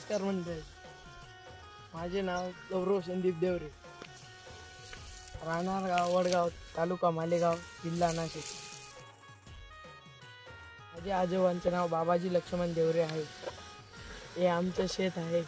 नमस्कार म्हणते माझे नाव गौरव संदीप देवरे. राहणार गाव वडगाव तालुका मालेगाव जिल्हा नाशिक. माझ्या आजोबांचे नाव बाबाजी लक्ष्मण देवरे आहे. हे आमचं शेत आहे.